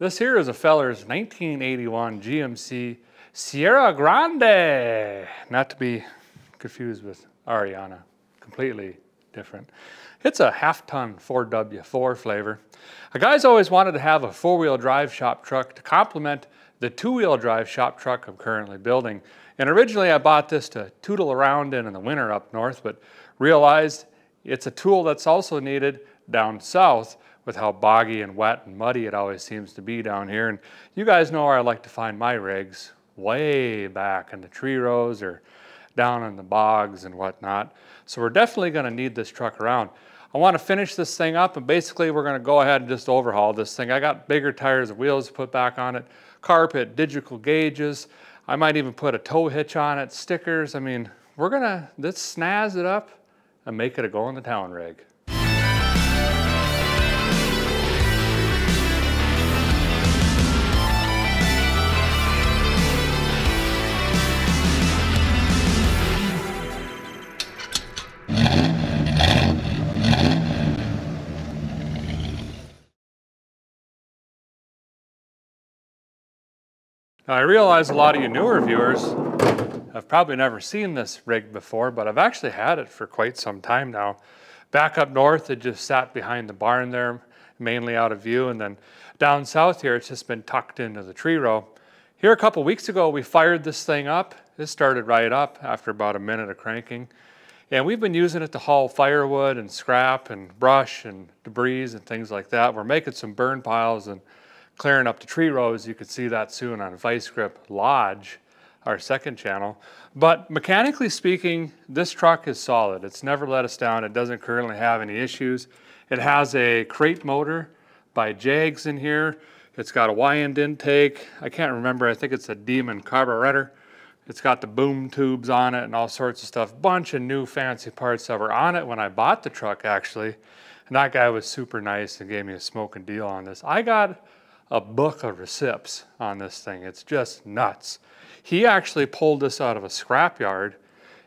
This here is a feller's 1981 GMC Sierra Grande. Not to be confused with Ariana, completely different. It's a half ton 4x4 flavor. A guy's always wanted to have a four wheel drive shop truck to complement the two wheel drive shop truck I'm currently building. And originally I bought this to tootle around in in the winter up north, but realized it's a tool that's also needed down south with how boggy and wet and muddy it always seems to be down here. And you guys know where I like to find my rigs, way back in the tree rows or down in the bogs and whatnot. So we're definitely gonna need this truck around. I wanna finish this thing up and basically we're gonna go ahead and just overhaul this thing. I got bigger tires and wheels to put back on it, carpet, digital gauges. I might even put a tow hitch on it, stickers. I mean, we're gonna, let's snazz it up and make it a go in the town rig. Now I realize a lot of you newer viewers have probably never seen this rig before, but I've actually had it for quite some time now. Back up north, it just sat behind the barn there, mainly out of view, and then down south here, it's just been tucked into the tree row. Here a couple weeks ago, we fired this thing up. It started right up after about a minute of cranking. And we've been using it to haul firewood and scrap and brush and debris and things like that. We're making some burn piles and clearing up the tree rows. You could see that soon on Vice Grip Lodge, our second channel. But mechanically speaking, this truck is solid. It's never let us down. It doesn't currently have any issues. It has a crate motor by JEGS in here. It's got a Weiand intake. I can't remember, I think it's a Demon carburetor. It's got the boom tubes on it and all sorts of stuff. Bunch of new fancy parts that were on it when I bought the truck actually. And that guy was super nice and gave me a smoking deal on this. I got a book of receipts on this thing. It's just nuts. He actually pulled this out of a scrapyard,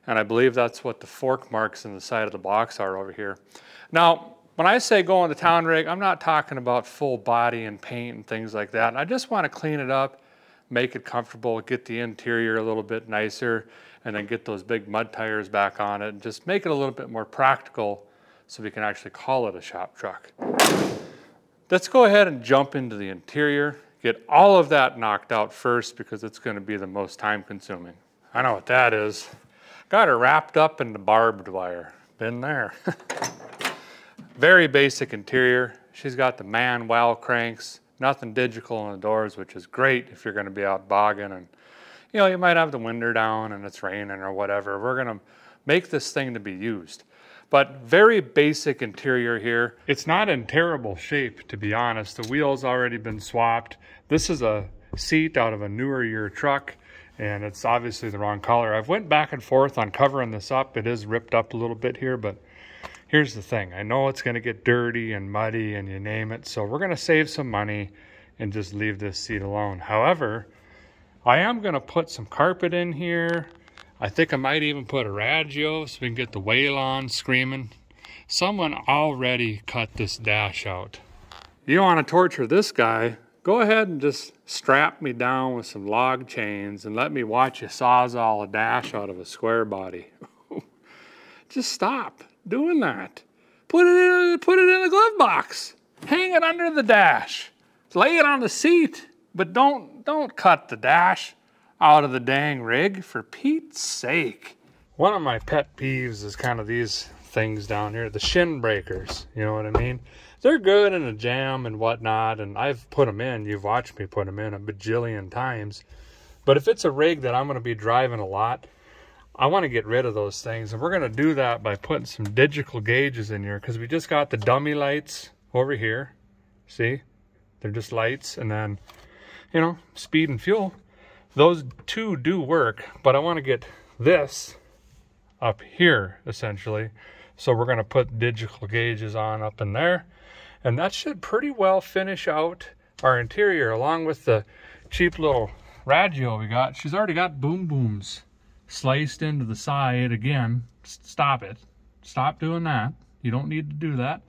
and I believe that's what the fork marks in the side of the box are over here. Now, when I say go on the town rig, I'm not talking about full body and paint and things like that. I just want to clean it up, make it comfortable, get the interior a little bit nicer, and then get those big mud tires back on it and just make it a little bit more practical so we can actually call it a shop truck. Let's go ahead and jump into the interior, get all of that knocked out first because it's gonna be the most time consuming. I know what that is. Got her wrapped up in the barbed wire. Been there. Very basic interior. She's got the man wow cranks, nothing digital on the doors, which is great if you're gonna be out bogging and you know, you might have the window down and it's raining or whatever. We're gonna make this thing to be used but very basic interior here. It's not in terrible shape, to be honest. The wheel's already been swapped. This is a seat out of a newer year truck, and it's obviously the wrong color. I've went back and forth on covering this up. It is ripped up a little bit here, but here's the thing. I know it's gonna get dirty and muddy and you name it, so we're gonna save some money and just leave this seat alone. However, I am gonna put some carpet in here, I think I might even put a radio so we can get the Waylon screaming. Someone already cut this dash out. You want to torture this guy, go ahead and just strap me down with some log chains and let me watch you sawzall a dash out of a square body. just stop doing that. Put it, in, put it in the glove box. Hang it under the dash. Lay it on the seat, but don't, don't cut the dash out of the dang rig for Pete's sake. One of my pet peeves is kind of these things down here, the shin breakers, you know what I mean? They're good in a jam and whatnot, and I've put them in. You've watched me put them in a bajillion times. But if it's a rig that I'm going to be driving a lot, I want to get rid of those things. And we're going to do that by putting some digital gauges in here because we just got the dummy lights over here. See? They're just lights. And then, you know, speed and fuel those two do work, but I want to get this up here essentially. So we're going to put digital gauges on up in there. And that should pretty well finish out our interior along with the cheap little radio we got. She's already got boom booms sliced into the side again. Stop it. Stop doing that. You don't need to do that.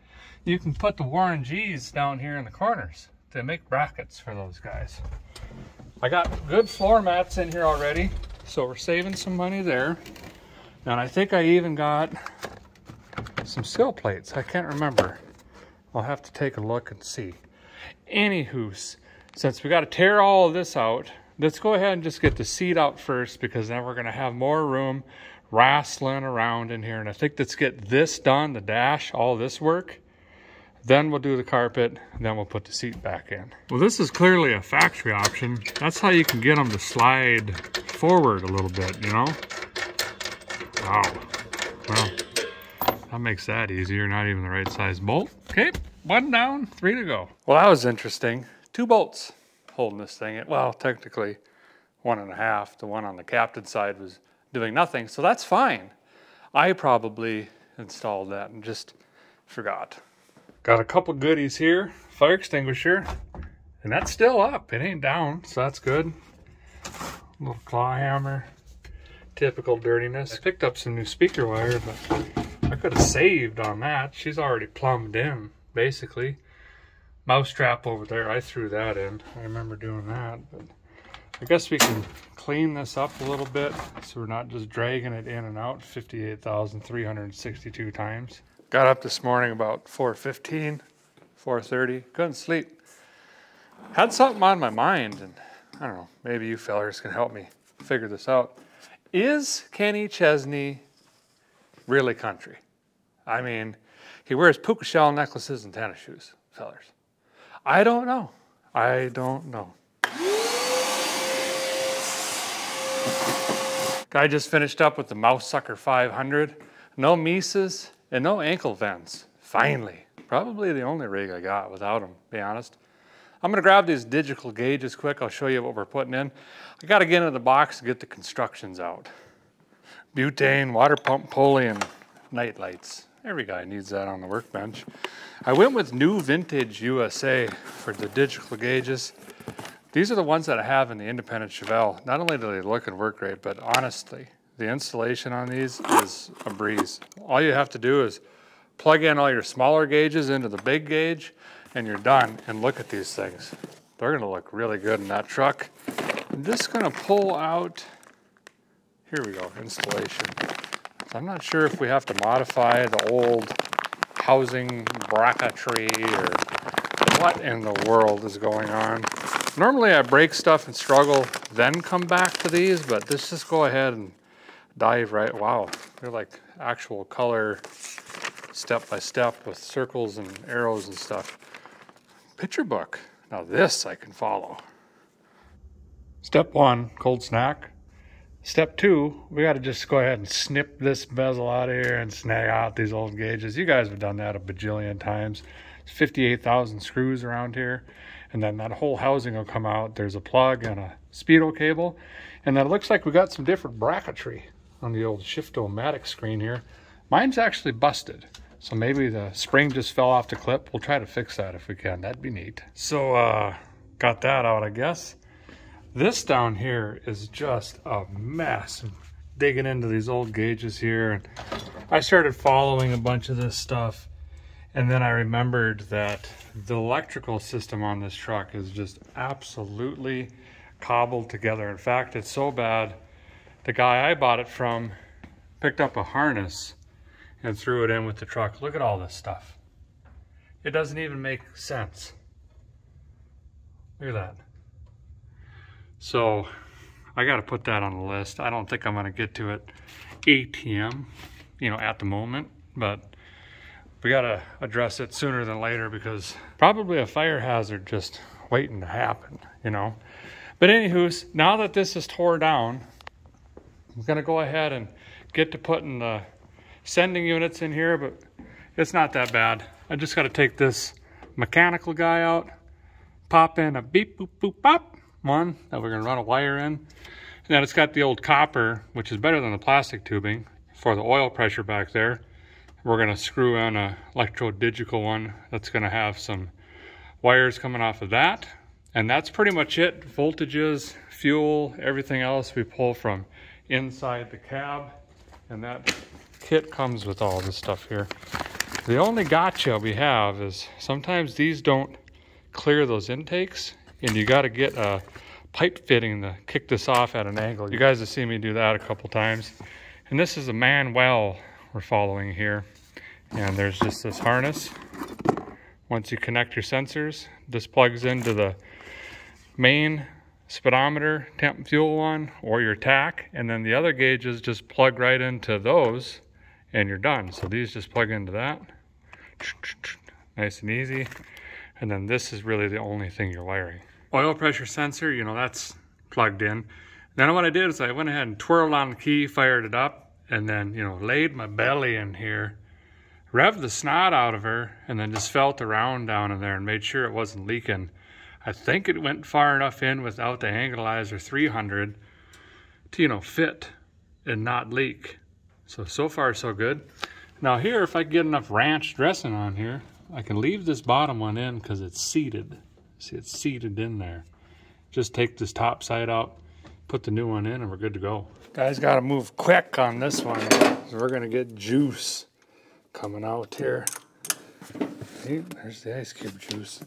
You can put the Warren G's down here in the corners to make brackets for those guys. I got good floor mats in here already, so we're saving some money there. And I think I even got some sill plates. I can't remember. I'll have to take a look and see. Anywho, since we got to tear all of this out, let's go ahead and just get the seat out first because then we're going to have more room wrestling around in here. And I think let's get this done, the dash, all this work. Then we'll do the carpet, then we'll put the seat back in. Well, this is clearly a factory option. That's how you can get them to slide forward a little bit, you know? Wow. Well, that makes that easier. Not even the right size bolt. Okay, one down, three to go. Well, that was interesting. Two bolts holding this thing. Well, technically one and a half. The one on the captain side was doing nothing, so that's fine. I probably installed that and just forgot. Got a couple goodies here. Fire extinguisher. And that's still up. It ain't down, so that's good. Little claw hammer. Typical dirtiness. Picked up some new speaker wire, but I could have saved on that. She's already plumbed in, basically. Mousetrap over there, I threw that in. I remember doing that, but I guess we can clean this up a little bit so we're not just dragging it in and out 58,362 times. Got up this morning about 4.15, 4.30, couldn't sleep. Had something on my mind, and I don't know, maybe you fellers can help me figure this out. Is Kenny Chesney really country? I mean, he wears puka shell necklaces and tennis shoes, fellers. I don't know. I don't know. Guy just finished up with the Mouse Sucker 500. No Mises, and no ankle vents, finally. Probably the only rig I got without them, be honest. I'm gonna grab these digital gauges quick. I'll show you what we're putting in. I gotta get into the box to get the constructions out. Butane, water pump pulley, and night lights. Every guy needs that on the workbench. I went with new vintage USA for the digital gauges. These are the ones that I have in the independent Chevelle. Not only do they look and work great, but honestly, the installation on these is a breeze. All you have to do is plug in all your smaller gauges into the big gauge and you're done. And look at these things. They're gonna look really good in that truck. I'm just gonna pull out, here we go, installation. So I'm not sure if we have to modify the old housing bracketry or what in the world is going on. Normally I break stuff and struggle, then come back to these, but let's just go ahead and dive right, wow, they're like actual color step by step with circles and arrows and stuff. Picture book, now this I can follow. Step one, cold snack. Step two, we got to just go ahead and snip this bezel out of here and snag out these old gauges. You guys have done that a bajillion times. 58,000 screws around here. And then that whole housing will come out. There's a plug and a speedo cable. And then it looks like we got some different bracketry on the old Shifto-Matic screen here. Mine's actually busted. So maybe the spring just fell off the clip. We'll try to fix that if we can. That'd be neat. So uh, got that out, I guess. This down here is just a mess. Digging into these old gauges here. and I started following a bunch of this stuff. And then I remembered that the electrical system on this truck is just absolutely cobbled together. In fact, it's so bad the guy I bought it from picked up a harness and threw it in with the truck. Look at all this stuff. It doesn't even make sense. Look at that. So I got to put that on the list. I don't think I'm going to get to it ATM, you know, at the moment, but we got to address it sooner than later because probably a fire hazard just waiting to happen, you know. But anywho, now that this is tore down, I'm gonna go ahead and get to putting the sending units in here, but it's not that bad. I just gotta take this mechanical guy out, pop in a beep, boop, boop, pop, one that we're gonna run a wire in. And then it's got the old copper, which is better than the plastic tubing for the oil pressure back there. We're gonna screw in a electro-digital one that's gonna have some wires coming off of that. And that's pretty much it. Voltages, fuel, everything else we pull from inside the cab. And that kit comes with all this stuff here. The only gotcha we have is sometimes these don't clear those intakes and you got to get a pipe fitting to kick this off at an angle. You guys have seen me do that a couple times. And this is a man well we're following here. And there's just this harness. Once you connect your sensors, this plugs into the main speedometer, temp fuel one, or your tach. And then the other gauges just plug right into those and you're done. So these just plug into that. Nice and easy. And then this is really the only thing you're wiring. Oil pressure sensor, you know, that's plugged in. Then what I did is I went ahead and twirled on the key, fired it up, and then, you know, laid my belly in here, revved the snot out of her, and then just felt around down in there and made sure it wasn't leaking. I think it went far enough in without the Angleizer 300 to, you know, fit and not leak. So, so far so good. Now here, if I get enough ranch dressing on here, I can leave this bottom one in because it's seated. See, it's seated in there. Just take this top side out, put the new one in, and we're good to go. Guys got to move quick on this one. We're going to get juice coming out here. See, there's the ice cube juice.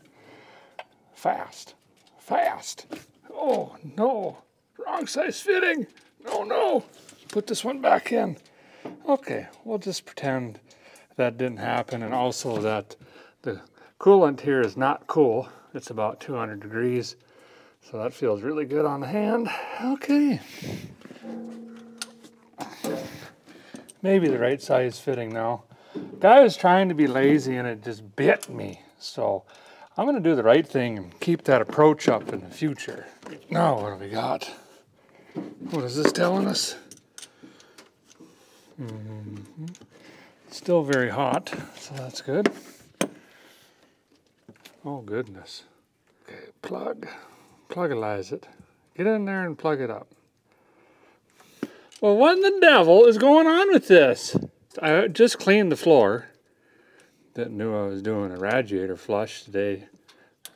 Fast, fast. Oh, no, wrong size fitting. No, no. Put this one back in. Okay, we'll just pretend that didn't happen and also that the coolant here is not cool. It's about 200 degrees, so that feels really good on the hand. Okay. Maybe the right size fitting now. Guy was trying to be lazy and it just bit me. So I'm gonna do the right thing and keep that approach up in the future. Now what do we got? What is this telling us? Mm -hmm. Still very hot, so that's good. Oh goodness. Okay, plug. Plugalize it. Get in there and plug it up. Well, what in the devil is going on with this? I just cleaned the floor. Didn't know I was doing a radiator flush today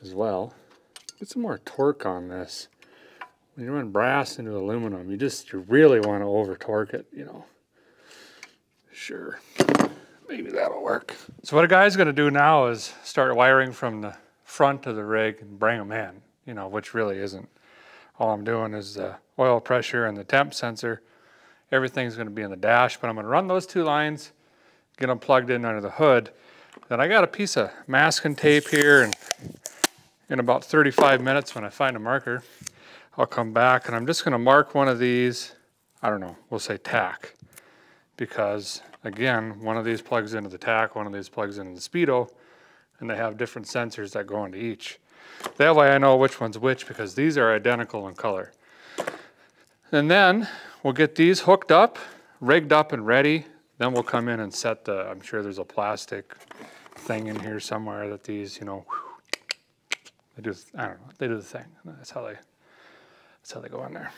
as well. Get some more torque on this. When you run brass into aluminum, you just you really want to over torque it, you know. Sure, maybe that'll work. So what a guy's gonna do now is start wiring from the front of the rig and bring them in, you know, which really isn't. All I'm doing is the oil pressure and the temp sensor Everything's going to be in the dash, but I'm going to run those two lines, get them plugged in under the hood. Then I got a piece of masking tape here, and in about 35 minutes when I find a marker, I'll come back and I'm just going to mark one of these, I don't know, we'll say tack, because again, one of these plugs into the tack, one of these plugs into the speedo, and they have different sensors that go into each. That way I know which one's which because these are identical in color. And then we'll get these hooked up, rigged up and ready. Then we'll come in and set the, I'm sure there's a plastic thing in here somewhere that these, you know, they do, I don't know, they do the thing. That's how they, that's how they go in there.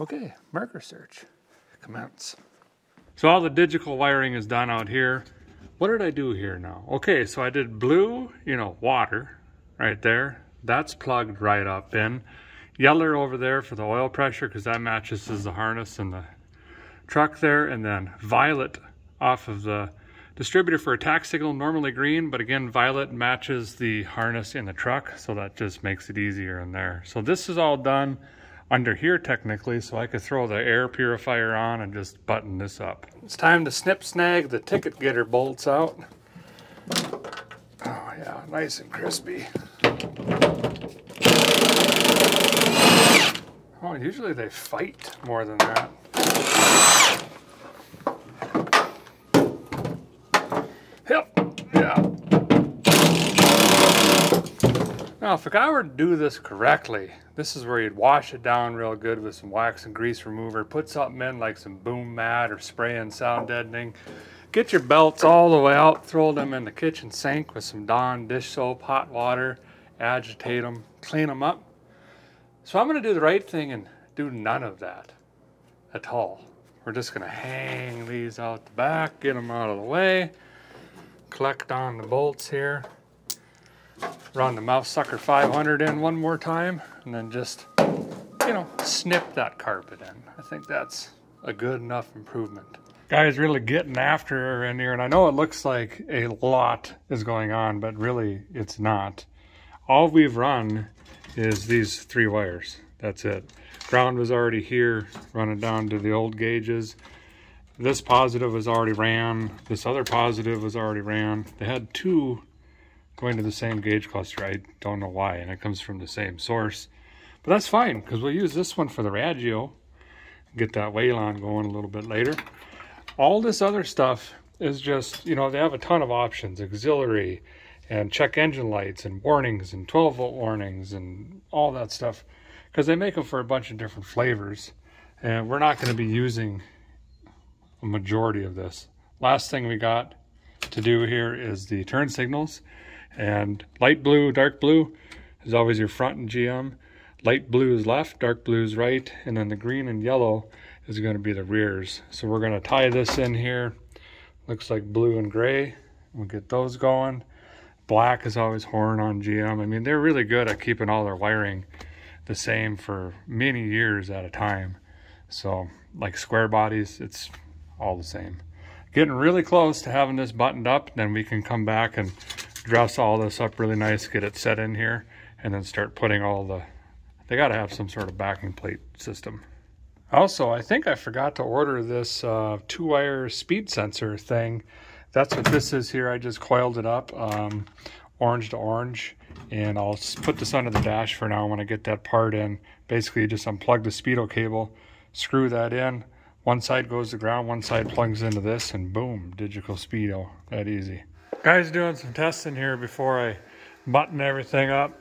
Okay, marker search, commence. So all the digital wiring is done out here. What did I do here now? Okay, so I did blue, you know, water right there. That's plugged right up in. Yeller over there for the oil pressure because that matches the harness and the truck there. And then violet off of the distributor for a signal, normally green, but again, violet matches the harness in the truck. So that just makes it easier in there. So this is all done under here technically, so I could throw the air purifier on and just button this up. It's time to snip snag the ticket getter bolts out. Oh yeah, nice and crispy. Oh, usually they fight more than that. Yep, yeah. Now, if a guy were to do this correctly, this is where you'd wash it down real good with some wax and grease remover, put something in like some boom mat or spray and sound deadening, get your belts all the way out, throw them in the kitchen sink with some Dawn dish soap, hot water, agitate them, clean them up, so I'm going to do the right thing and do none of that at all. We're just going to hang these out the back, get them out of the way, collect on the bolts here, run the Mouth Sucker 500 in one more time, and then just, you know, snip that carpet in. I think that's a good enough improvement. Guys really getting after her in here, and I know it looks like a lot is going on, but really it's not. all we've run is these three wires. That's it. Ground was already here, running down to the old gauges. This positive was already ran. This other positive was already ran. They had two going to the same gauge cluster. I don't know why, and it comes from the same source. But that's fine, because we'll use this one for the Ragio. Get that Waylon going a little bit later. All this other stuff is just, you know, they have a ton of options. Auxiliary, and check engine lights, and warnings, and 12 volt warnings, and all that stuff. Because they make them for a bunch of different flavors. And we're not going to be using a majority of this. Last thing we got to do here is the turn signals. And light blue, dark blue is always your front in GM. Light blue is left, dark blue is right, and then the green and yellow is going to be the rears. So we're going to tie this in here. Looks like blue and gray. We'll get those going. Black is always horn on GM. I mean, they're really good at keeping all their wiring the same for many years at a time. So, like square bodies, it's all the same. Getting really close to having this buttoned up, then we can come back and dress all this up really nice, get it set in here, and then start putting all the, they gotta have some sort of backing plate system. Also, I think I forgot to order this uh, two-wire speed sensor thing. That's what this is here. I just coiled it up, um, orange to orange, and I'll put this under the dash for now when I get that part in. Basically, just unplug the speedo cable, screw that in. One side goes to ground, one side plugs into this, and boom, digital speedo. That easy. Guys doing some testing here before I button everything up.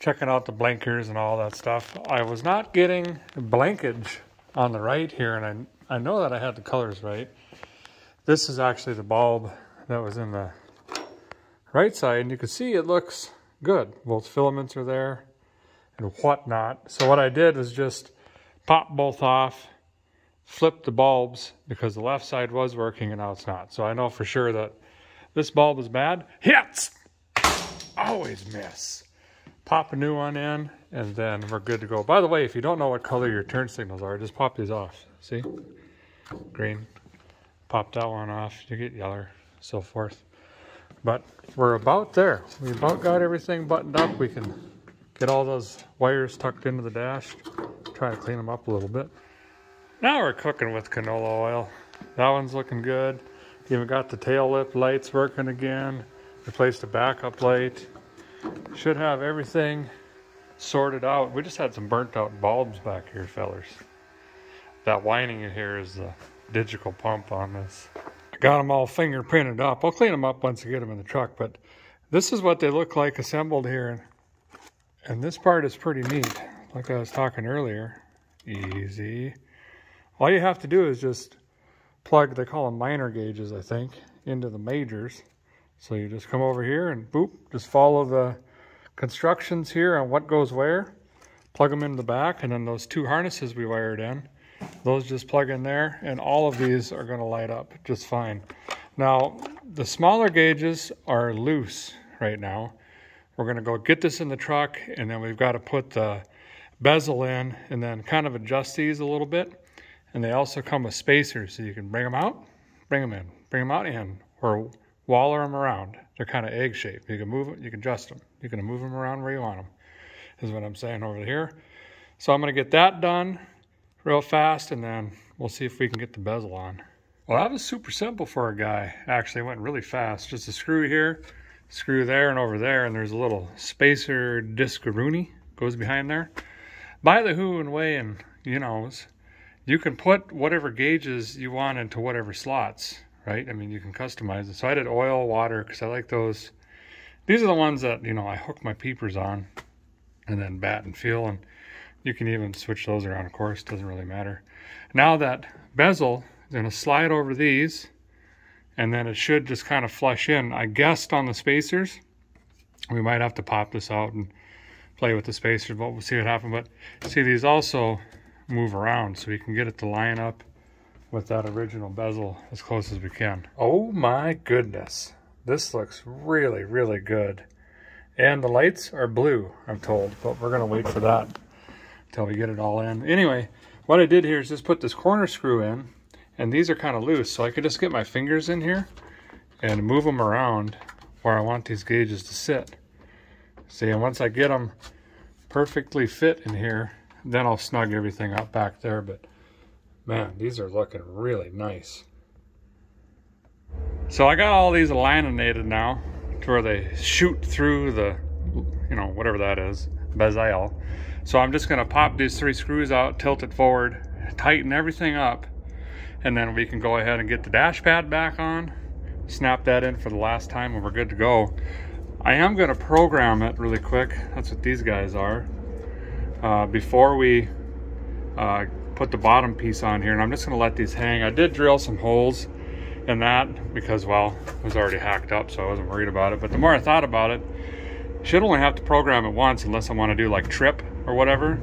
Checking out the blinkers and all that stuff. I was not getting blankage on the right here, and I, I know that I had the colors right. This is actually the bulb that was in the right side, and you can see it looks good. Both filaments are there and whatnot. So what I did was just pop both off, flip the bulbs because the left side was working and now it's not. So I know for sure that this bulb is bad. Hits! Always miss. Pop a new one in, and then we're good to go. By the way, if you don't know what color your turn signals are, just pop these off. See? Green. Pop that one off. You get yellow, so forth. But we're about there. We about got everything buttoned up. We can get all those wires tucked into the dash. Try to clean them up a little bit. Now we're cooking with canola oil. That one's looking good. Even got the tail lip lights working again. Replaced the backup light. Should have everything sorted out. We just had some burnt out bulbs back here, fellers. That whining in here is the digital pump on this. I got them all fingerprinted up. I'll clean them up once I get them in the truck, but this is what they look like assembled here. And this part is pretty neat. Like I was talking earlier. Easy. All you have to do is just plug, they call them minor gauges, I think, into the majors. So you just come over here and boop, just follow the constructions here on what goes where, plug them into the back, and then those two harnesses we wired in, those just plug in there, and all of these are going to light up just fine. Now, the smaller gauges are loose right now. We're going to go get this in the truck, and then we've got to put the bezel in and then kind of adjust these a little bit. And they also come with spacers, so you can bring them out, bring them in, bring them out in, or waller them around. They're kind of egg shaped. You can move them, you can adjust them. You can move them around where you want them, is what I'm saying over here. So I'm going to get that done real fast, and then we'll see if we can get the bezel on. Well, that was super simple for a guy. Actually, it went really fast. Just a screw here, screw there and over there, and there's a little spacer discaroonie goes behind there. By the who and way and you knows, you can put whatever gauges you want into whatever slots, right? I mean, you can customize it. So I did oil, water, because I like those. These are the ones that, you know, I hook my peepers on and then bat and feel. And you can even switch those around, of course, doesn't really matter. Now that bezel is going to slide over these and then it should just kind of flush in. I guessed on the spacers, we might have to pop this out and play with the spacers, but we'll see what happens. But see, these also move around so we can get it to line up with that original bezel as close as we can. Oh my goodness. This looks really, really good. And the lights are blue, I'm told, but we're gonna wait for that until we get it all in. Anyway, what I did here is just put this corner screw in, and these are kind of loose, so I could just get my fingers in here and move them around where I want these gauges to sit. See, and once I get them perfectly fit in here, then I'll snug everything up back there. But man, these are looking really nice. So I got all these laminated now to where they shoot through the, you know, whatever that is, bezel. So I'm just gonna pop these three screws out, tilt it forward, tighten everything up, and then we can go ahead and get the dash pad back on, snap that in for the last time and we're good to go. I am gonna program it really quick. That's what these guys are. Uh, before we uh, put the bottom piece on here, and I'm just gonna let these hang. I did drill some holes in that because, well, it was already hacked up, so I wasn't worried about it. But the more I thought about it, should only have to program it once unless I wanna do like trip or whatever.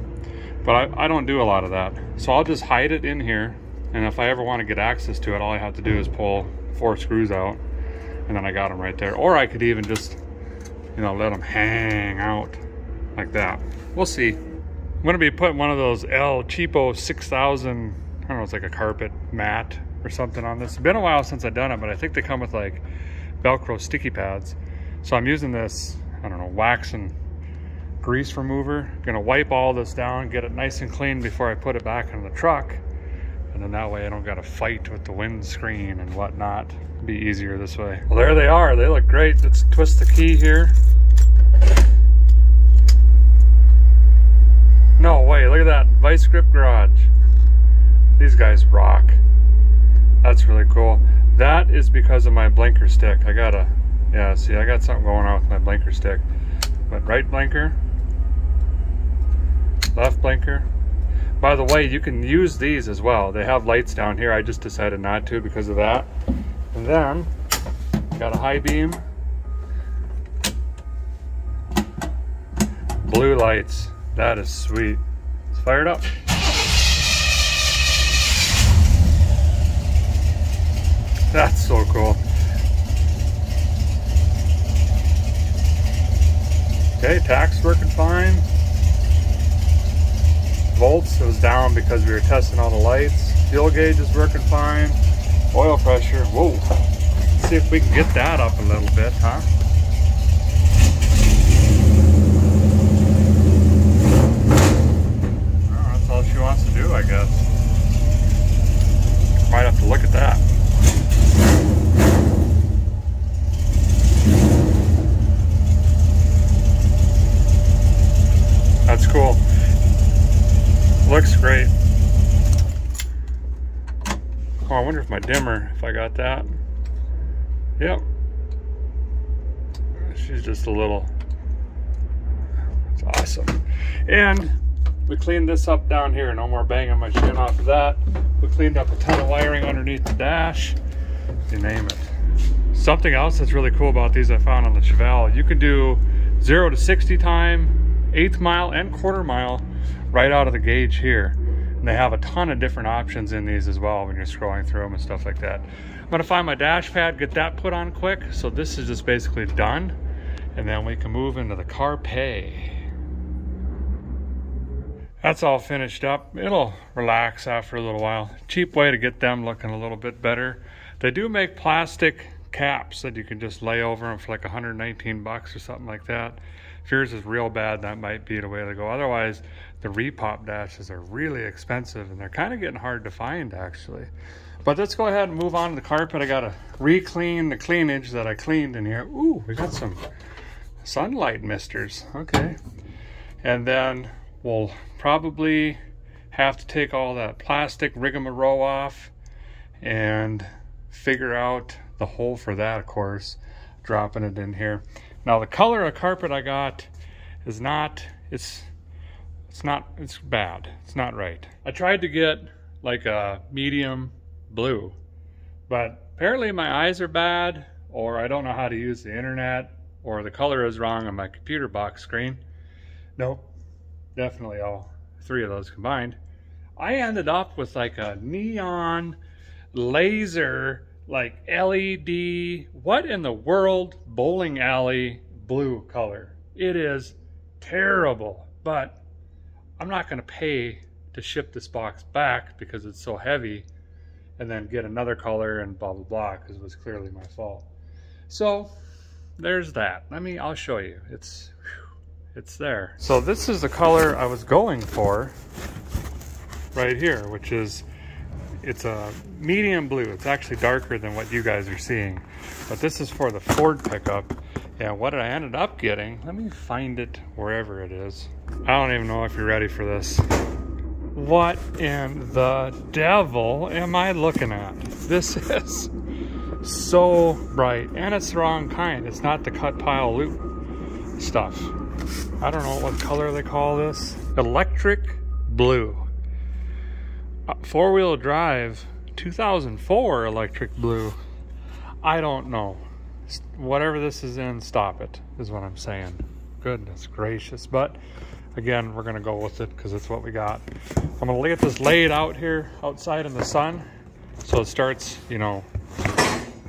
But I, I don't do a lot of that. So I'll just hide it in here. And if I ever wanna get access to it, all I have to do is pull four screws out and then I got them right there. Or I could even just, you know, let them hang out like that. We'll see. I'm gonna be putting one of those El Cheapo 6000, I don't know, it's like a carpet mat or something on this. It's been a while since I've done it, but I think they come with like Velcro sticky pads. So I'm using this, I don't know, wax and grease remover. Gonna wipe all this down, get it nice and clean before I put it back in the truck. And then that way I don't gotta fight with the windscreen and whatnot. be easier this way. Well, there they are. They look great. Let's twist the key here. No way, look at that. Vice Grip Garage. These guys rock. That's really cool. That is because of my blinker stick. I gotta, yeah, see, I got something going on with my blinker stick. But right blinker, left blinker. By the way, you can use these as well. They have lights down here. I just decided not to because of that. And then, got a high beam. Blue lights. That is sweet. Let's fire it up. That's so cool. Okay, tach's working fine. Volts was down because we were testing all the lights. Fuel gauge is working fine. Oil pressure, whoa. Let's see if we can get that up a little bit, huh? all she wants to do, I guess. Might have to look at that. That's cool. Looks great. Oh, I wonder if my dimmer, if I got that. Yep. She's just a little, it's awesome. And we cleaned this up down here. No more banging my chin off of that. We cleaned up a ton of wiring underneath the dash. You name it. Something else that's really cool about these I found on the Chevelle, you can do zero to 60 time, eighth mile and quarter mile right out of the gauge here. And they have a ton of different options in these as well when you're scrolling through them and stuff like that. I'm gonna find my dash pad, get that put on quick. So this is just basically done. And then we can move into the CarPay that's all finished up. It'll relax after a little while. Cheap way to get them looking a little bit better. They do make plastic caps that you can just lay over them for like 119 bucks or something like that. If yours is real bad, that might be the way to go. Otherwise, the repop dashes are really expensive and they're kind of getting hard to find actually. But let's go ahead and move on to the carpet. I gotta re-clean the cleanage that I cleaned in here. Ooh, we got some sunlight misters. Okay. And then we'll probably have to take all that plastic rigmarole off and figure out the hole for that, of course, dropping it in here. Now the color of carpet I got is not, it's, it's not, it's bad. It's not right. I tried to get like a medium blue, but apparently my eyes are bad or I don't know how to use the internet or the color is wrong on my computer box screen. Nope, definitely all three of those combined, I ended up with like a neon laser, like LED, what in the world, bowling alley blue color. It is terrible, but I'm not going to pay to ship this box back because it's so heavy and then get another color and blah, blah, blah, because it was clearly my fault. So there's that. Let me, I'll show you. It's, whew. It's there. So this is the color I was going for right here, which is, it's a medium blue. It's actually darker than what you guys are seeing. But this is for the Ford pickup. And what I ended up getting, let me find it wherever it is. I don't even know if you're ready for this. What in the devil am I looking at? This is so bright and it's the wrong kind. It's not the cut pile loop stuff. I don't know what color they call this. Electric blue. Uh, four-wheel drive 2004 electric blue. I don't know. Whatever this is in, stop it, is what I'm saying. Goodness gracious. But again, we're going to go with it because it's what we got. I'm going to get this laid out here outside in the sun so it starts, you know,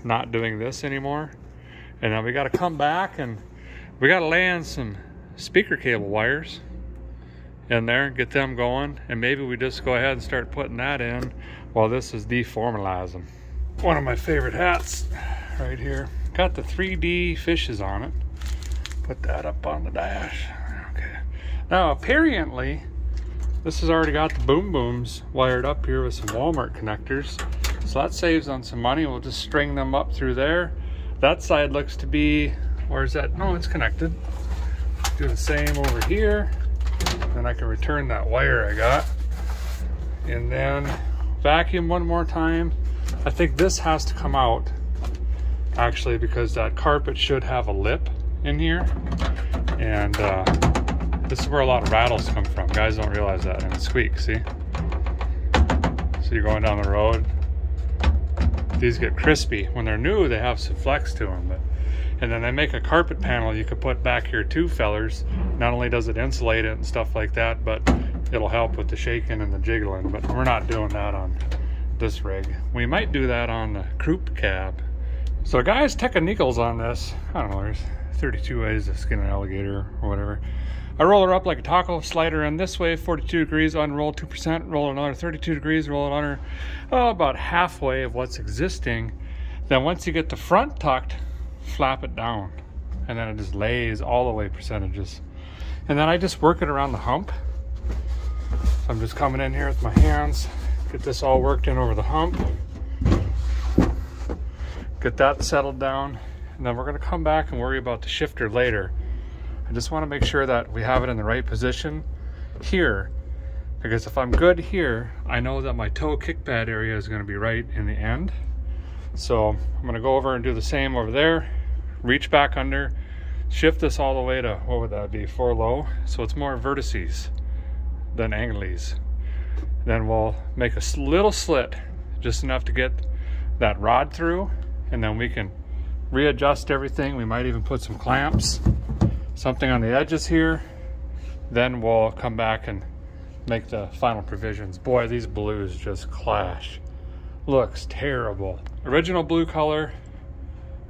not doing this anymore. And then we got to come back and we got to in some speaker cable wires in there, get them going, and maybe we just go ahead and start putting that in while this is deformalizing. One of my favorite hats right here. Got the 3D fishes on it. Put that up on the dash. Okay. Now apparently, this has already got the boom booms wired up here with some Walmart connectors. So that saves on some money. We'll just string them up through there. That side looks to be, where's that? No, it's connected. Do the same over here. Then I can return that wire I got. And then vacuum one more time. I think this has to come out actually because that carpet should have a lip in here. And uh, this is where a lot of rattles come from. Guys don't realize that and it squeaks, see? So you're going down the road. These get crispy. When they're new, they have some flex to them. And then they make a carpet panel you could put back here too, fellers. Not only does it insulate it and stuff like that, but it'll help with the shaking and the jiggling. But we're not doing that on this rig. We might do that on the croup cab. So guys, technicals on this, I don't know, there's 32 ways to skin an alligator or whatever. I roll her up like a taco slider in this way, 42 degrees, unroll 2%, roll another 32 degrees, roll it under oh, about halfway of what's existing. Then once you get the front tucked, flap it down and then it just lays all the way percentages. And then I just work it around the hump. So I'm just coming in here with my hands, get this all worked in over the hump, get that settled down, and then we're gonna come back and worry about the shifter later. I just wanna make sure that we have it in the right position here, because if I'm good here, I know that my toe kick pad area is gonna be right in the end. So I'm gonna go over and do the same over there, reach back under, shift this all the way to, what would that be, four low? So it's more vertices than angles. Then we'll make a little slit, just enough to get that rod through, and then we can readjust everything. We might even put some clamps, something on the edges here. Then we'll come back and make the final provisions. Boy, these blues just clash. Looks terrible. Original blue color,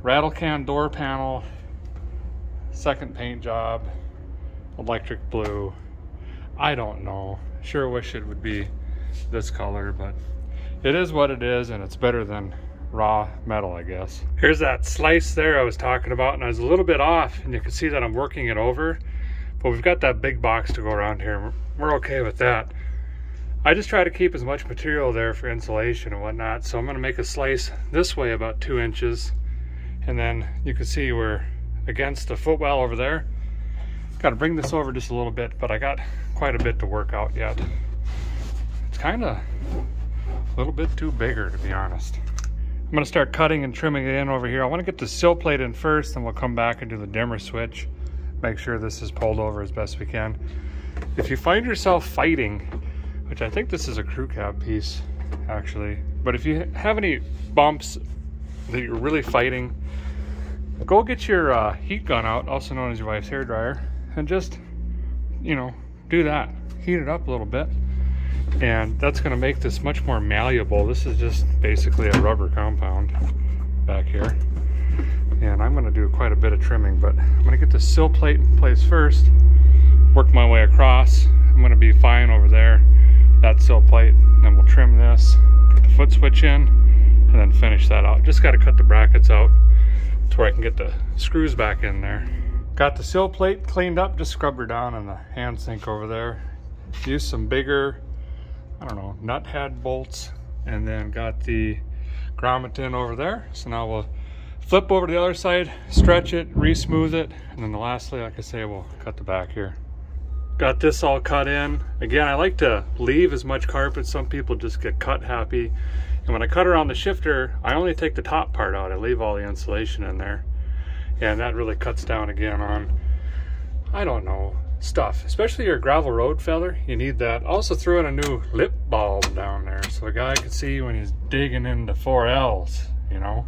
rattle can door panel, second paint job, electric blue. I don't know. Sure wish it would be this color, but it is what it is and it's better than raw metal, I guess. Here's that slice there I was talking about and I was a little bit off and you can see that I'm working it over, but we've got that big box to go around here. We're okay with that. I just try to keep as much material there for insulation and whatnot. So I'm gonna make a slice this way about two inches. And then you can see we're against the footwell over there. Got to bring this over just a little bit, but I got quite a bit to work out yet. It's kind of a little bit too bigger, to be honest. I'm gonna start cutting and trimming it in over here. I wanna get the sill plate in first, then we'll come back and do the dimmer switch. Make sure this is pulled over as best we can. If you find yourself fighting which I think this is a crew cab piece actually. But if you have any bumps that you're really fighting, go get your uh, heat gun out, also known as your wife's hair dryer, and just, you know, do that. Heat it up a little bit. And that's gonna make this much more malleable. This is just basically a rubber compound back here. And I'm gonna do quite a bit of trimming, but I'm gonna get the sill plate in place first, work my way across. I'm gonna be fine over there that sill plate. Then we'll trim this, put the foot switch in, and then finish that out. Just got to cut the brackets out to where I can get the screws back in there. Got the sill plate cleaned up, just scrubbed her down in the hand sink over there. Used some bigger, I don't know, nut head bolts, and then got the grommet in over there. So now we'll flip over to the other side, stretch it, re-smooth it, and then lastly, like I say, we'll cut the back here. Got this all cut in. Again, I like to leave as much carpet. Some people just get cut happy. And when I cut around the shifter, I only take the top part out. I leave all the insulation in there. And that really cuts down again on, I don't know, stuff. Especially your gravel road feller, you need that. Also threw in a new lip bulb down there so the guy can see when he's digging into 4Ls, you know.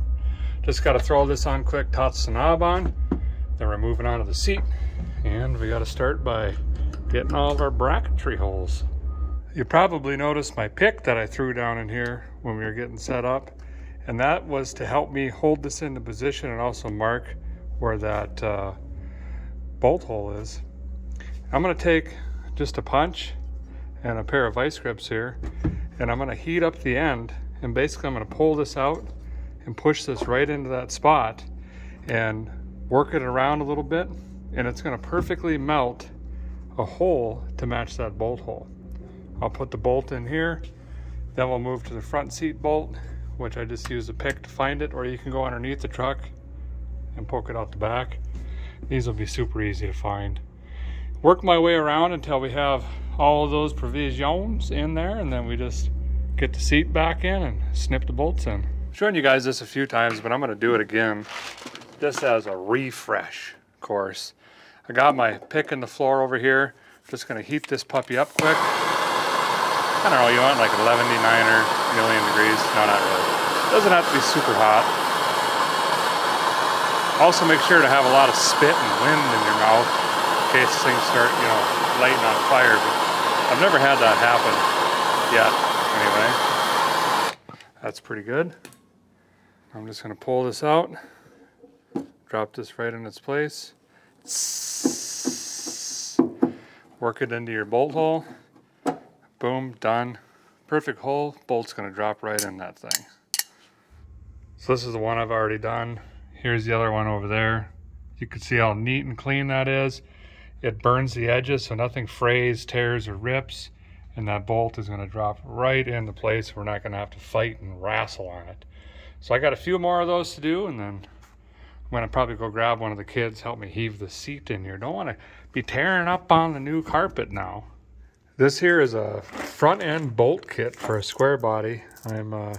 Just got to throw this on quick, toss the knob on, then we're moving on to the seat. And we got to start by getting all of our bracketry holes. You probably noticed my pick that I threw down in here when we were getting set up. And that was to help me hold this into position and also mark where that uh, bolt hole is. I'm gonna take just a punch and a pair of vice grips here and I'm gonna heat up the end and basically I'm gonna pull this out and push this right into that spot and work it around a little bit and it's going to perfectly melt a hole to match that bolt hole. I'll put the bolt in here, then we'll move to the front seat bolt, which I just use a pick to find it, or you can go underneath the truck and poke it out the back. These will be super easy to find. Work my way around until we have all those provisions in there, and then we just get the seat back in and snip the bolts in I've shown you guys this a few times, but I'm gonna do it again just as a refresh course. I got my pick in the floor over here. Just gonna heat this puppy up quick. I don't know, you want like 11 or million degrees? No, not really. Doesn't have to be super hot. Also make sure to have a lot of spit and wind in your mouth in case things start, you know, lighting on fire. But I've never had that happen yet, anyway. That's pretty good. I'm just to pull this out, drop this right in its place, work it into your bolt hole, boom, done. Perfect hole, bolt's going to drop right in that thing. So this is the one I've already done. Here's the other one over there. You can see how neat and clean that is. It burns the edges so nothing frays, tears, or rips. And that bolt is going to drop right into place. We're not going to have to fight and wrestle on it. So I got a few more of those to do and then I'm gonna probably go grab one of the kids, help me heave the seat in here. Don't wanna be tearing up on the new carpet now. This here is a front end bolt kit for a square body. I'm uh,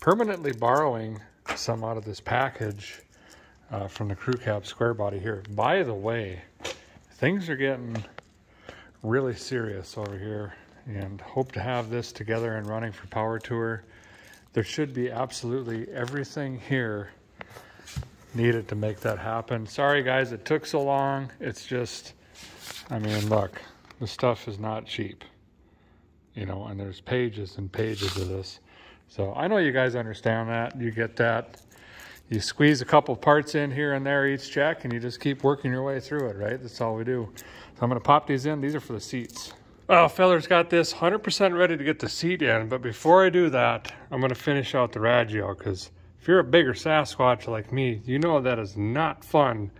permanently borrowing some out of this package uh, from the crew cab square body here. By the way, things are getting really serious over here and hope to have this together and running for Power Tour there should be absolutely everything here needed to make that happen. Sorry guys, it took so long. It's just, I mean, look, the stuff is not cheap, you know, and there's pages and pages of this. So I know you guys understand that. You get that. You squeeze a couple parts in here and there each check and you just keep working your way through it, right? That's all we do. So I'm going to pop these in. These are for the seats. Oh, feller's got this 100% ready to get the seat in, but before I do that, I'm going to finish out the Radgio, because if you're a bigger Sasquatch like me, you know that is not fun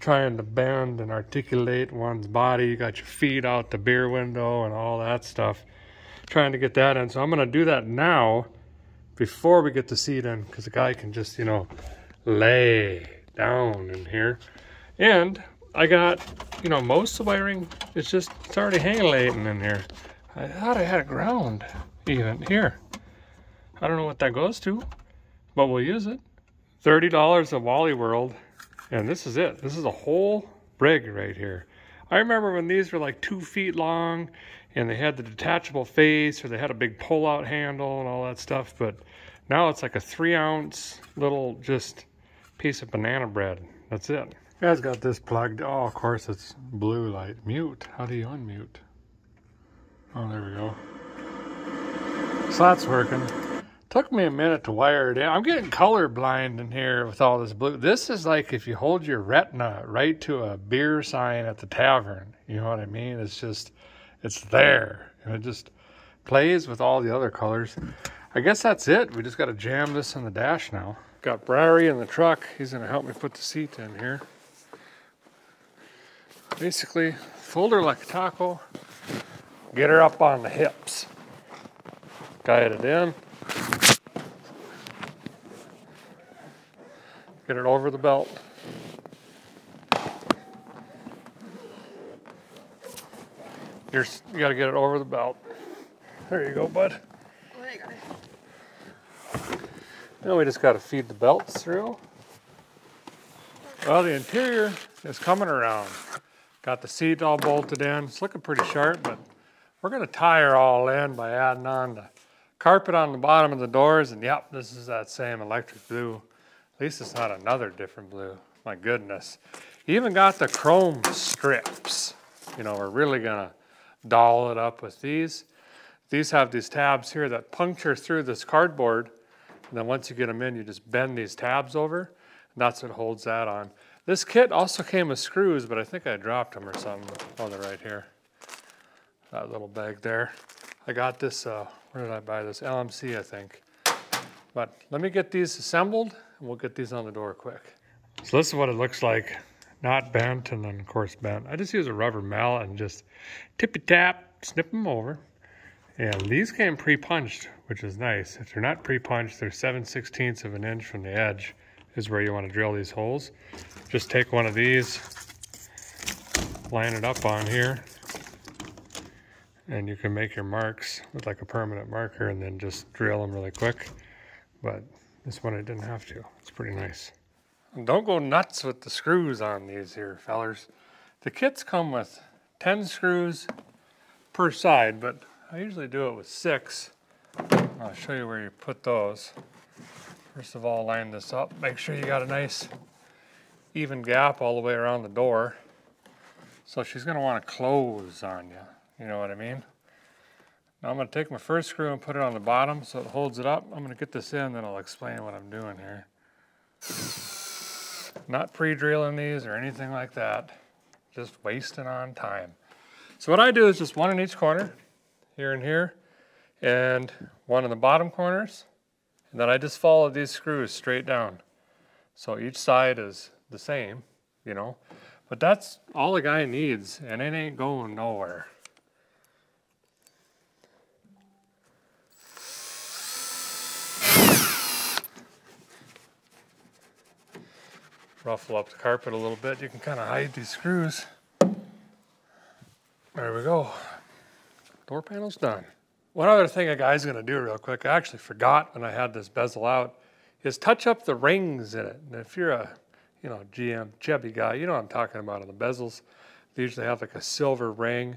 trying to bend and articulate one's body. You got your feet out the beer window and all that stuff, trying to get that in. So I'm going to do that now before we get the seat in, because the guy can just, you know, lay down in here. And I got, you know, most of the wiring is just, it's already hanging in here. I thought I had a ground even here. I don't know what that goes to, but we'll use it. $30 at Wally World, and this is it. This is a whole rig right here. I remember when these were like two feet long and they had the detachable face or they had a big pull-out handle and all that stuff, but now it's like a three ounce little just piece of banana bread. That's it. Guys got this plugged. Oh, of course it's blue light. Mute. How do you unmute? Oh, there we go. So that's working. Took me a minute to wire it in. I'm getting color blind in here with all this blue. This is like if you hold your retina right to a beer sign at the tavern. You know what I mean? It's just, it's there. And it just plays with all the other colors. I guess that's it. We just got to jam this in the dash now. Got Brary in the truck. He's going to help me put the seat in here. Basically, fold her like a taco, get her up on the hips, guide it in, get it over the belt. You're, you gotta get it over the belt. There you go, bud. Now we just gotta feed the belts through. Well, the interior is coming around. Got the seat all bolted in. It's looking pretty sharp, but we're gonna tie her all in by adding on the carpet on the bottom of the doors. And yep, this is that same electric blue. At least it's not another different blue. My goodness. even got the chrome strips. You know, we're really gonna doll it up with these. These have these tabs here that puncture through this cardboard. And then once you get them in, you just bend these tabs over. And that's what holds that on. This kit also came with screws, but I think I dropped them or something. Oh, they're right here. That little bag there. I got this, uh, where did I buy this? LMC, I think. But let me get these assembled and we'll get these on the door quick. So this is what it looks like not bent and then of course bent. I just use a rubber mallet and just tippy tap, snip them over. And these came pre-punched, which is nice. If they're not pre-punched, they're 7 16ths of an inch from the edge is where you want to drill these holes. Just take one of these, line it up on here, and you can make your marks with like a permanent marker and then just drill them really quick. But this one I didn't have to. It's pretty nice. Don't go nuts with the screws on these here, fellers. The kits come with 10 screws per side, but I usually do it with six. I'll show you where you put those. First of all, line this up. Make sure you got a nice even gap all the way around the door. So she's gonna wanna close on you. You know what I mean? Now I'm gonna take my first screw and put it on the bottom so it holds it up. I'm gonna get this in, then I'll explain what I'm doing here. Not pre-drilling these or anything like that. Just wasting on time. So what I do is just one in each corner, here and here, and one in the bottom corners. And then I just follow these screws straight down. So each side is the same, you know. But that's all a guy needs, and it ain't going nowhere. Ruffle up the carpet a little bit, you can kind of hide these screws. There we go. Door panel's done. One other thing a guy's gonna do real quick, I actually forgot when I had this bezel out, is touch up the rings in it. And if you're a, you know, GM Chevy guy, you know what I'm talking about on the bezels. They usually have like a silver ring.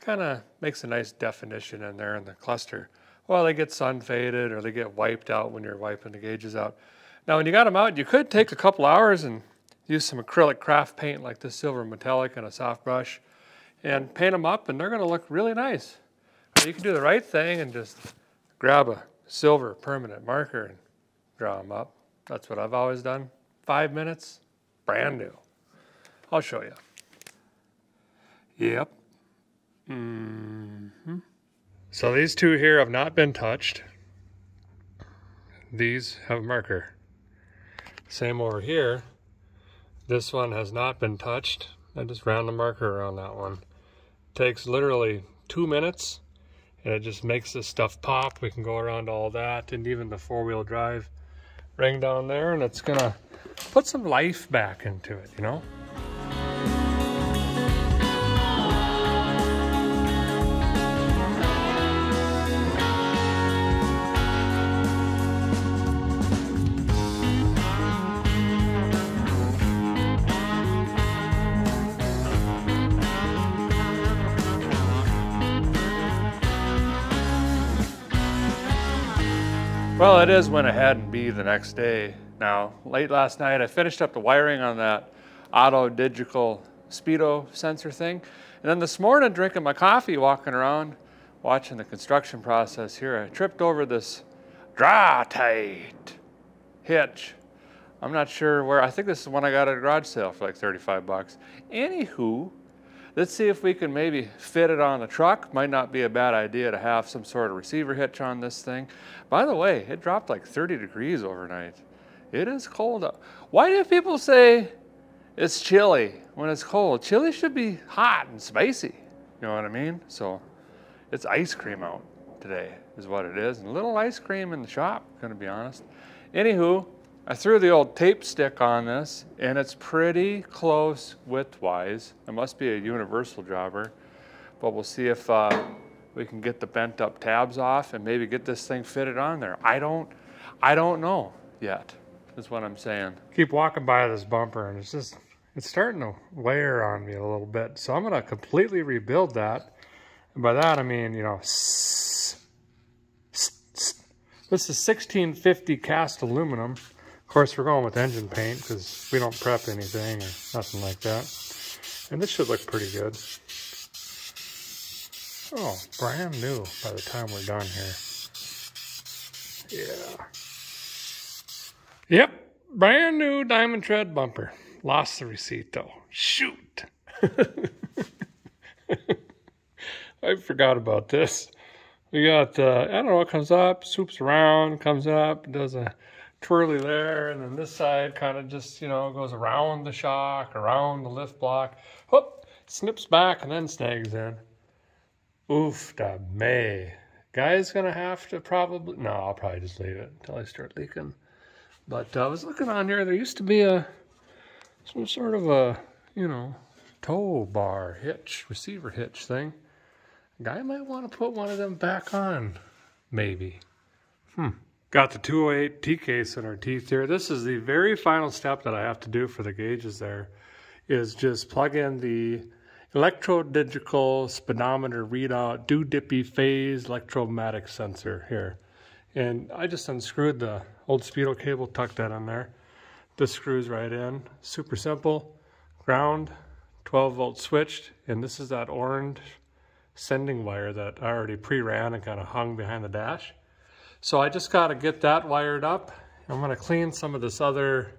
Kind of makes a nice definition in there in the cluster. Well, they get sun faded or they get wiped out when you're wiping the gauges out. Now, when you got them out, you could take a couple hours and use some acrylic craft paint like this silver metallic and a soft brush and paint them up and they're going to look really nice. Or you can do the right thing and just grab a silver permanent marker and draw them up. That's what I've always done. Five minutes, brand new. I'll show you. Yep. Mm -hmm. So these two here have not been touched. These have marker. Same over here. This one has not been touched. I just ran the marker around that one. Takes literally two minutes and it just makes this stuff pop. We can go around all that and even the four-wheel drive ring down there and it's gonna put some life back into it, you know? Is went ahead and be the next day. Now, late last night, I finished up the wiring on that auto digital speedo sensor thing. And then this morning, drinking my coffee, walking around, watching the construction process here, I tripped over this Draw-Tite hitch. I'm not sure where, I think this is one I got at a garage sale for like 35 bucks. Anywho, Let's see if we can maybe fit it on the truck. Might not be a bad idea to have some sort of receiver hitch on this thing. By the way, it dropped like 30 degrees overnight. It is cold. Why do people say it's chilly when it's cold. Chili should be hot and spicy. You know what I mean? So it's ice cream out today is what it is. And a little ice cream in the shop, gonna be honest. Anywho, I threw the old tape stick on this and it's pretty close width-wise. It must be a universal jobber, but we'll see if uh, we can get the bent up tabs off and maybe get this thing fitted on there. I don't, I don't know yet, is what I'm saying. Keep walking by this bumper and it's just, it's starting to layer on me a little bit. So I'm gonna completely rebuild that. And by that I mean, you know, this is 1650 cast aluminum. Of course, we're going with engine paint because we don't prep anything or nothing like that. And this should look pretty good. Oh, brand new by the time we're done here. Yeah. Yep, brand new diamond tread bumper. Lost the receipt though. Shoot. I forgot about this. We got, uh, I don't know, it comes up, swoops around, comes up, does a twirly there, and then this side kind of just, you know, goes around the shock, around the lift block, whoop, snips back and then snags in. Oof, da may. Guy's gonna have to probably, no, I'll probably just leave it until I start leaking. But uh, I was looking on here, there used to be a, some sort of a, you know, tow bar hitch, receiver hitch thing. Guy might want to put one of them back on, maybe. Hmm. Got the 208 T-case in our teeth here. This is the very final step that I have to do for the gauges there, is just plug in the electrodigital speedometer readout dew dippy phase electromatic sensor here. And I just unscrewed the old speedo cable, tucked that in there. This screws right in, super simple. Ground, 12 volt switched, and this is that orange sending wire that I already pre-ran and kind of hung behind the dash. So I just got to get that wired up. I'm going to clean some of this other,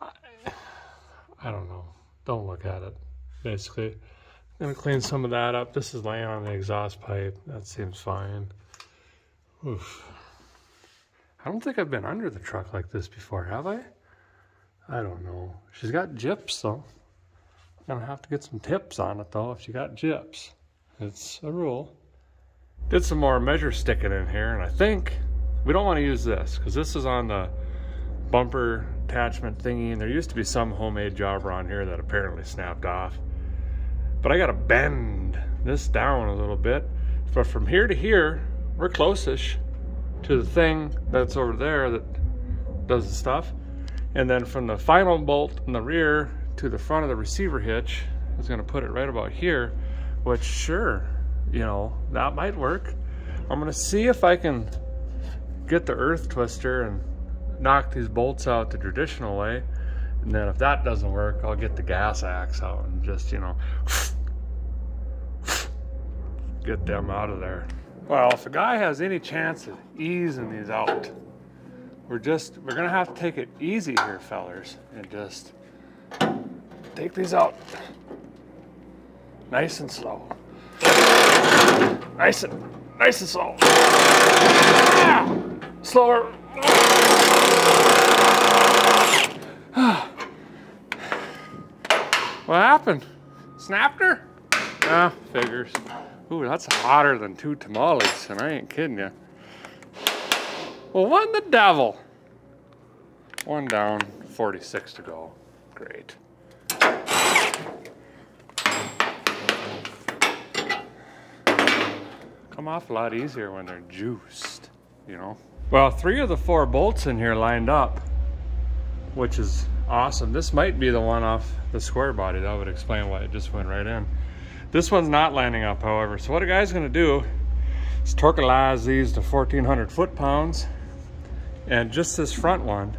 I, don't know, don't look at it, basically. I'm going to clean some of that up. This is laying on the exhaust pipe. That seems fine. Oof. I don't think I've been under the truck like this before, have I? I don't know. She's got gyps, though. I'm going to have to get some tips on it, though, if she got gyps. It's a rule. Did some more measure sticking in here, and I think we don't want to use this because this is on the bumper attachment thingy, and there used to be some homemade jobber on here that apparently snapped off. But I got to bend this down a little bit. But from here to here, we're closest to the thing that's over there that does the stuff. And then from the final bolt in the rear to the front of the receiver hitch, is going to put it right about here which sure, you know, that might work. I'm gonna see if I can get the earth twister and knock these bolts out the traditional way. And then if that doesn't work, I'll get the gas axe out and just, you know, get them out of there. Well, if a guy has any chance of easing these out, we're just, we're gonna have to take it easy here, fellers, and just take these out. Nice and slow. Nice and nice and slow. Slower. what happened? Snapped her? Ah, figures. Ooh, that's hotter than two tamales, and I ain't kidding you. Well, what in the devil? One down, 46 to go. Great. Come off a lot easier when they're juiced, you know? Well, three of the four bolts in here lined up, which is awesome. This might be the one off the square body. That would explain why it just went right in. This one's not lining up, however. So what a guy's gonna do is torquelize these to 1,400 foot-pounds and just this front one.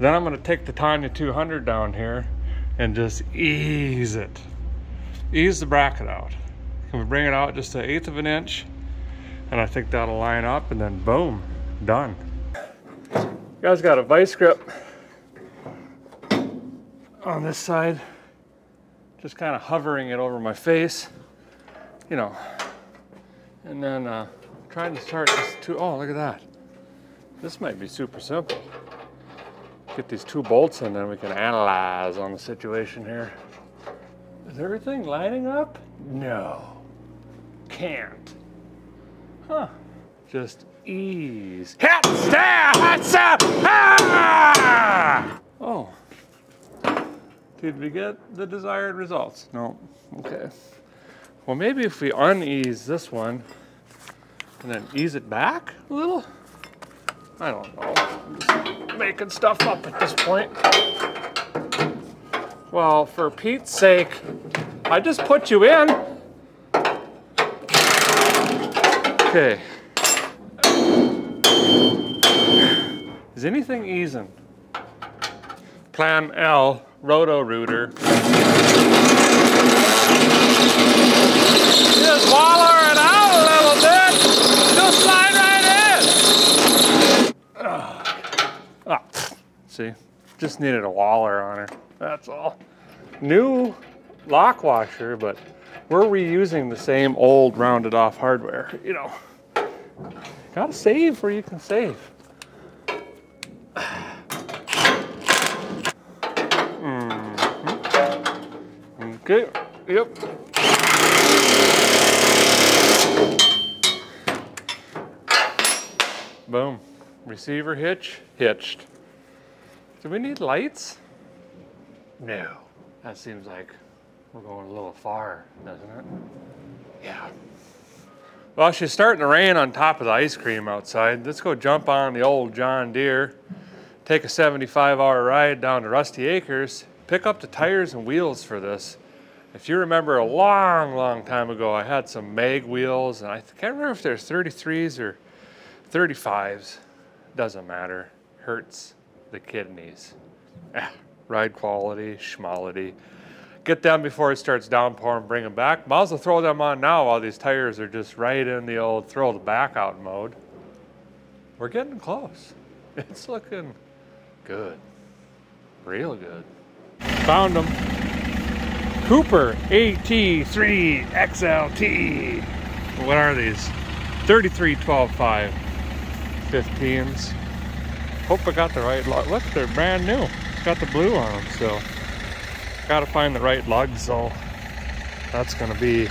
Then I'm gonna take the Tanya 200 down here and just ease it. Ease the bracket out. Can we bring it out just an eighth of an inch and I think that'll line up and then boom, done. You guys got a vice grip on this side, just kind of hovering it over my face, you know, and then uh, trying to start this to, oh, look at that. This might be super simple. get these two bolts in, then we can analyze on the situation here. Is everything lining up? No. Can't. Huh. Just ease. Ah! Oh. Did we get the desired results? No. Okay. Well, maybe if we unease this one and then ease it back a little? I don't know. I'm just making stuff up at this point. Well, for Pete's sake, I just put you in. Okay. Is anything easing? Plan L, Roto-Rooter. Just waller it out a little bit. Just slide right in. Ah, see, just needed a waller on her. That's all. New lock washer, but we're reusing the same old rounded off hardware. You know, gotta save where you can save. Mm-hmm. Okay, yep. Boom. Receiver hitch, hitched. Do we need lights? No. That seems like we're going a little far, doesn't it? Yeah. Well, she's starting to rain on top of the ice cream outside. Let's go jump on the old John Deere, take a 75 hour ride down to Rusty Acres, pick up the tires and wheels for this. If you remember a long, long time ago, I had some mag wheels, and I can't remember if they're 33s or 35s. Doesn't matter. Hurts the kidneys. Ah, ride quality, schmality. Get them before it starts downpouring, bring them back. Might as well throw them on now while these tires are just right in the old throw the back out mode. We're getting close. It's looking good. Real good. Found them. Cooper AT3 XLT. What are these? 33 12 5 15s. Hope I got the right lug. Look, they're brand new. It's got the blue on them still. Got to find the right lugs though. That's going to be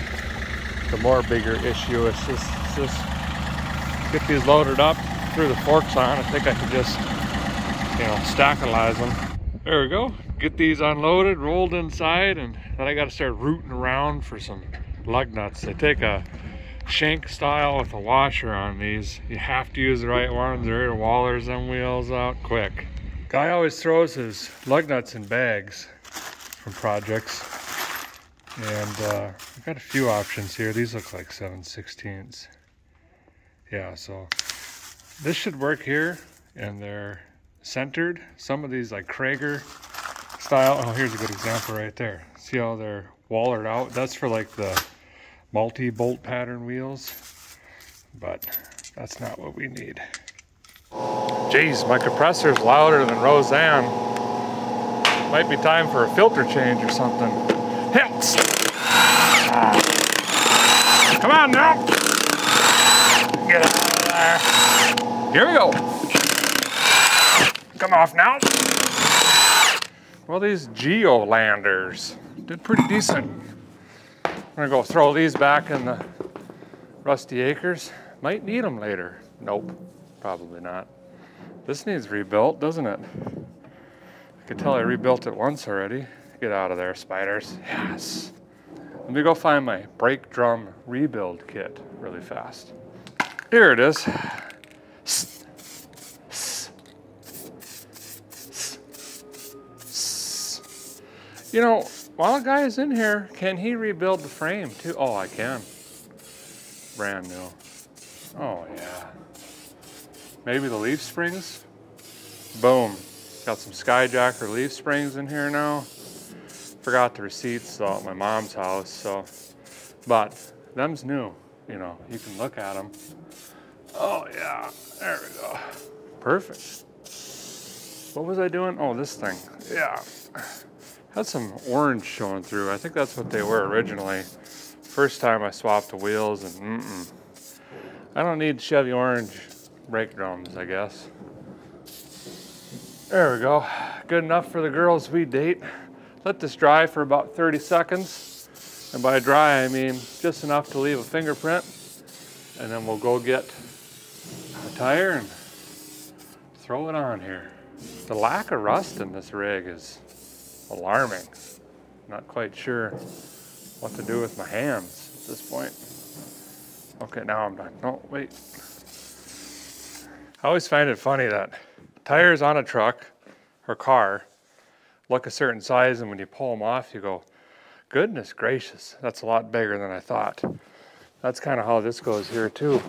the more bigger issue. It's just, it's just get these loaded up, threw the forks on. I think I could just, you know, stackalize them. There we go. Get these unloaded, rolled inside, and then I got to start rooting around for some lug nuts. They take a shank style with a washer on these. You have to use the right ones or it wallers them wheels out quick. Guy always throws his lug nuts in bags from projects. And uh, I've got a few options here. These look like 7 16ths. Yeah, so this should work here. And they're centered. Some of these like Cragar style. Oh, here's a good example right there. See how they're wallered out? That's for like the multi-bolt pattern wheels, but that's not what we need. Jeez, my compressor's louder than Roseanne. Might be time for a filter change or something. Helps! Come on now! Get out of there. Here we go. Come off now. Well, these Geolandars did pretty decent. I'm gonna go throw these back in the Rusty Acres. Might need them later. Nope, probably not. This needs rebuilt, doesn't it? I can tell I rebuilt it once already. Get out of there, spiders. Yes. Let me go find my brake drum rebuild kit really fast. Here it is. You know, while a guy is in here, can he rebuild the frame too? Oh, I can. Brand new. Oh, yeah. Maybe the leaf springs? Boom. Got some Skyjacker leaf springs in here now. Forgot the receipts though at my mom's house, so. But them's new. You know, you can look at them. Oh, yeah. There we go. Perfect. What was I doing? Oh, this thing. Yeah. Had some orange showing through. I think that's what they were originally. First time I swapped the wheels and mm-mm. I don't need Chevy orange brake drums, I guess. There we go. Good enough for the girls we date. Let this dry for about 30 seconds. And by dry, I mean just enough to leave a fingerprint. And then we'll go get a tire and throw it on here. The lack of rust in this rig is alarming. Not quite sure what to do with my hands at this point. Okay, now I'm done. No, wait. I always find it funny that tires on a truck or car look a certain size, and when you pull them off, you go, goodness gracious, that's a lot bigger than I thought. That's kind of how this goes here, too.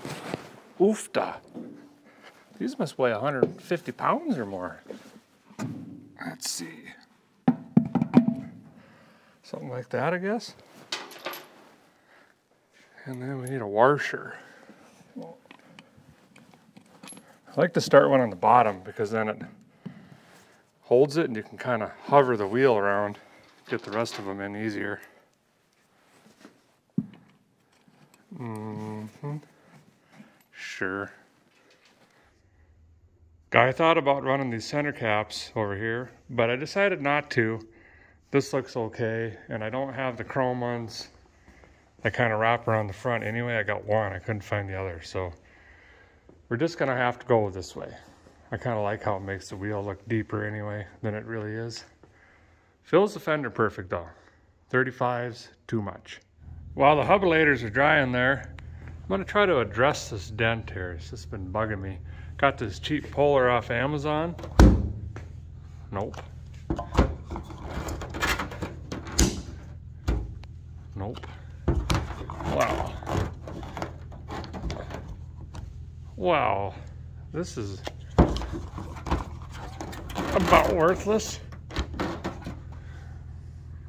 Oofta. These must weigh 150 pounds or more. Let's see. Something like that, I guess. And then we need a washer. I like to start one on the bottom because then it holds it and you can kind of hover the wheel around, get the rest of them in easier. Mm-hmm. Sure. I thought about running these center caps over here, but I decided not to. This looks okay, and I don't have the chrome ones that kind of wrap around the front anyway. I got one, I couldn't find the other, so we're just gonna have to go this way. I kind of like how it makes the wheel look deeper anyway than it really is. Fills the fender perfect though. 35's too much. While the hubulators are drying there, I'm gonna try to address this dent here. It's just been bugging me. Got this cheap Polar off Amazon. Nope. Nope. Wow. Wow. This is about worthless.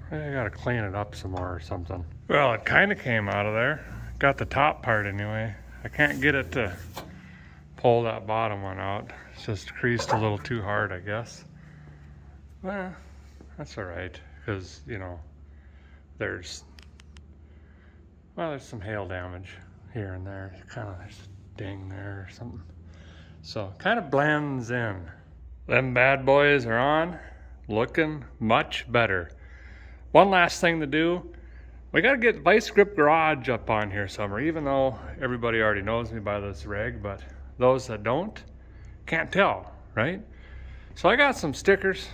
I gotta clean it up some more or something. Well, it kind of came out of there. Got the top part anyway. I can't get it to pull that bottom one out. It's just creased a little too hard, I guess. Well, that's all right, because, you know, there's, well, there's some hail damage here and there. Kind of, there or something. So, kind of blends in. Them bad boys are on, looking much better. One last thing to do, we got to get Vice Grip Garage up on here somewhere, even though everybody already knows me by this rig, but those that don't can't tell, right? So I got some stickers.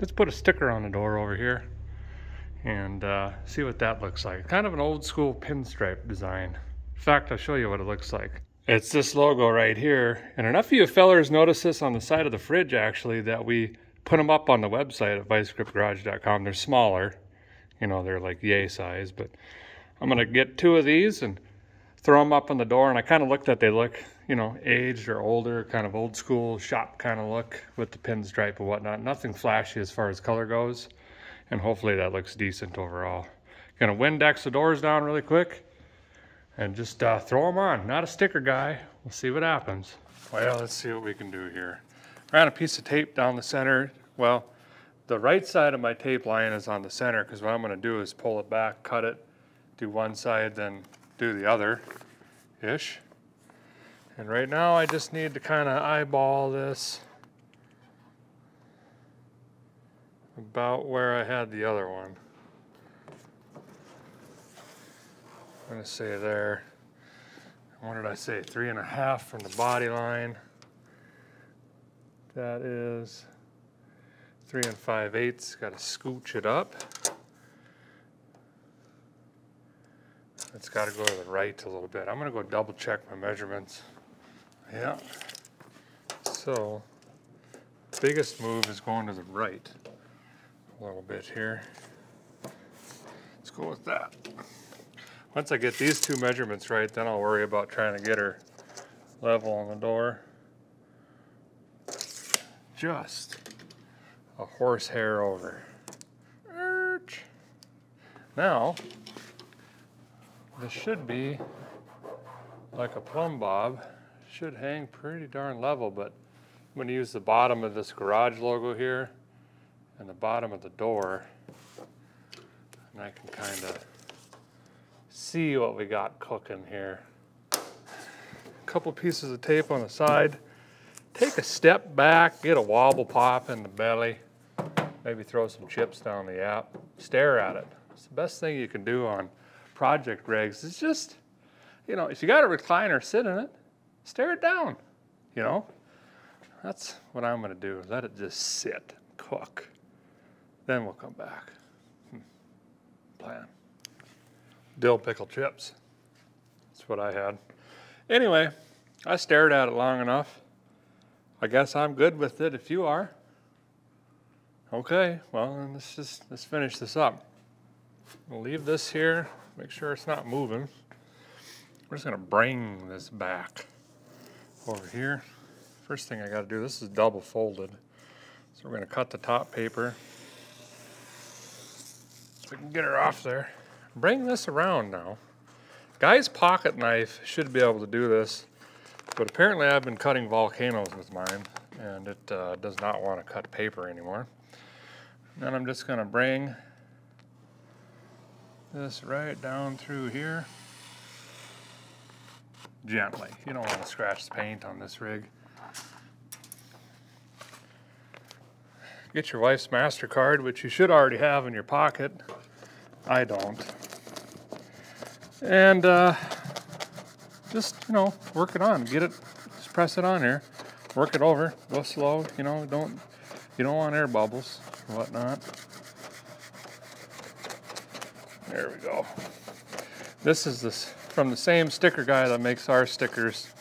Let's put a sticker on the door over here and uh, see what that looks like. Kind of an old school pinstripe design. In fact, I'll show you what it looks like. It's this logo right here. And enough of you fellers notice this on the side of the fridge actually that we put them up on the website at vicegripgarage.com. They're smaller, you know, they're like yay size, but I'm gonna get two of these and throw them up on the door. And I kind of looked at they look you know, aged or older, kind of old school shop kind of look with the pinstripe and whatnot. Nothing flashy as far as color goes. And hopefully that looks decent overall. Gonna Windex the doors down really quick and just uh, throw them on. Not a sticker guy. We'll see what happens. Well, let's see what we can do here. Ran a piece of tape down the center. Well, the right side of my tape line is on the center because what I'm gonna do is pull it back, cut it, do one side, then do the other ish. And right now I just need to kind of eyeball this about where I had the other one. I'm gonna say there. What did I say? Three and a half from the body line. That is three and five eighths. Got to scooch it up. It's got to go to the right a little bit. I'm gonna go double check my measurements. Yeah. So, biggest move is going to the right a little bit here. Let's go with that. Once I get these two measurements right, then I'll worry about trying to get her level on the door. Just a horsehair over. Now, this should be like a plumb bob should hang pretty darn level, but I'm to use the bottom of this garage logo here and the bottom of the door and I can kind of see what we got cooking here. A couple pieces of tape on the side take a step back, get a wobble pop in the belly, maybe throw some chips down the app, stare at it. It's the best thing you can do on project rigs. It's just, you know, if you got a recliner, sit in it, stare it down, you know. That's what I'm gonna do, let it just sit, cook. Then we'll come back. Hmm. Plan. Dill pickle chips. That's what I had. Anyway, I stared at it long enough. I guess I'm good with it if you are. Okay, well, let's just let's finish this up. We'll leave this here, make sure it's not moving. We're just gonna bring this back over here. First thing I gotta do, this is double folded. So we're gonna cut the top paper so we can get her off there. Bring this around now. Guy's pocket knife should be able to do this, but apparently I've been cutting volcanoes with mine and it uh, does not want to cut paper anymore. Then I'm just gonna bring this right down through here gently. You don't want to scratch the paint on this rig. Get your wife's MasterCard, which you should already have in your pocket. I don't. And uh, just, you know, work it on. Get it, just press it on here. Work it over, go slow, you know, don't, you don't want air bubbles or whatnot. There we go. This is this from the same sticker guy that makes our stickers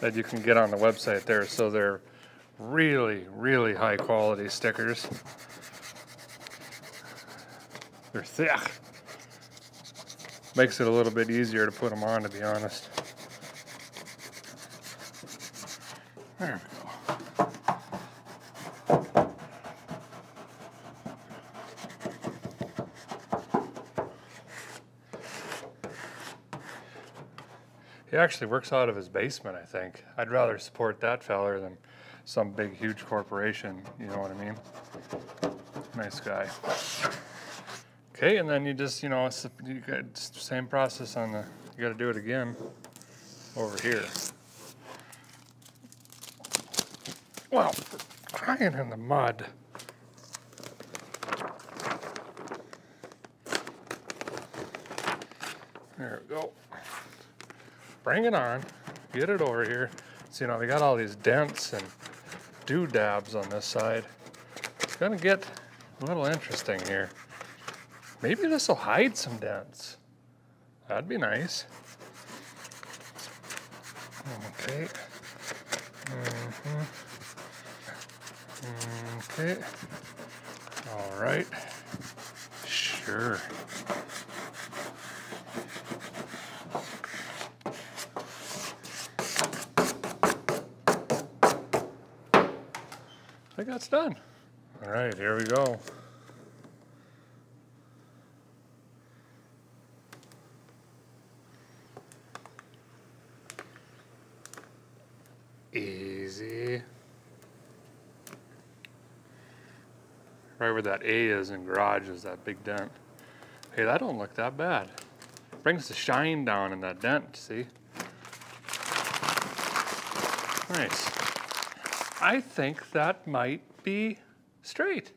that you can get on the website there. So they're really, really high quality stickers. They're thick. Makes it a little bit easier to put them on, to be honest. There we go. He actually works out of his basement, I think. I'd rather support that feller than some big, huge corporation, you know what I mean? Nice guy. Okay, and then you just, you know, it's, you got same process on the, you gotta do it again over here. Well, crying in the mud. There we go. Bring it on, get it over here. So, you know, they got all these dents and doodabs on this side. It's gonna get a little interesting here. Maybe this will hide some dents. That'd be nice. Okay. Mm -hmm. Okay. All right. Sure. I think that's done. All right, here we go. Easy. Right where that A is in garage is that big dent. Hey, that don't look that bad. Brings the shine down in that dent, see? Nice. I think that might be straight.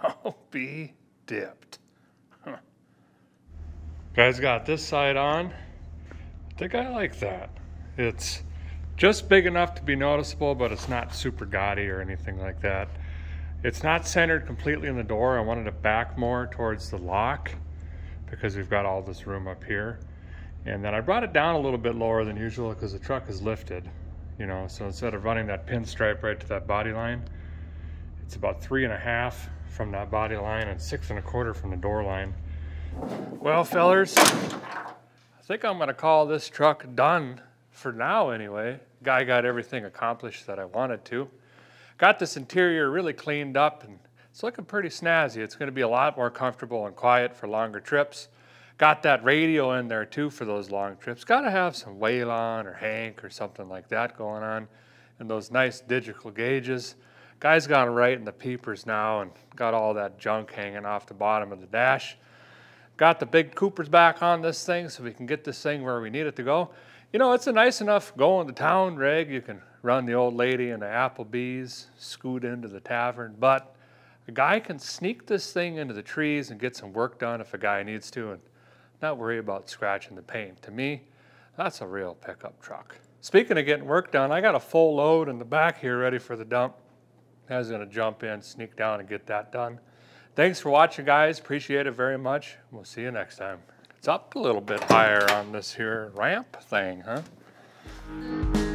I'll oh, be dipped. Guys got this side on. I think I like that. It's just big enough to be noticeable, but it's not super gaudy or anything like that. It's not centered completely in the door. I wanted to back more towards the lock because we've got all this room up here. And then I brought it down a little bit lower than usual because the truck is lifted, you know, so instead of running that pinstripe right to that body line, it's about three and a half from that body line and six and a quarter from the door line. Well, fellers, I think I'm gonna call this truck done for now anyway. Guy got everything accomplished that I wanted to. Got this interior really cleaned up and it's looking pretty snazzy. It's gonna be a lot more comfortable and quiet for longer trips. Got that radio in there too for those long trips. Gotta have some Waylon or Hank or something like that going on. And those nice digital gauges. Guy's gone right in the peepers now and got all that junk hanging off the bottom of the dash. Got the big Coopers back on this thing so we can get this thing where we need it to go. You know, it's a nice enough going to town rig. You can run the old lady into Applebee's, scoot into the tavern, but a guy can sneak this thing into the trees and get some work done if a guy needs to and not worry about scratching the paint. To me, that's a real pickup truck. Speaking of getting work done, I got a full load in the back here ready for the dump. I was gonna jump in, sneak down and get that done. Thanks for watching guys, appreciate it very much. We'll see you next time. It's up a little bit higher on this here ramp thing, huh?